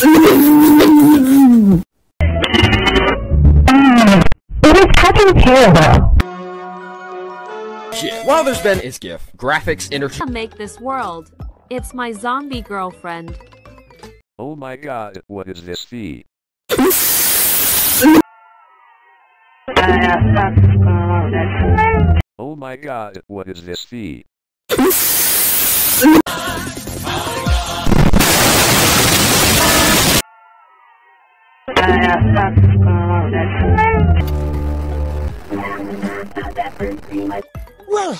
It is fucking terrible. Shit. While there's been is GIF, graphics, inter- to make this world. It's my zombie girlfriend. Oh my god, what is this fee? Oh my god, what is this fee? Well,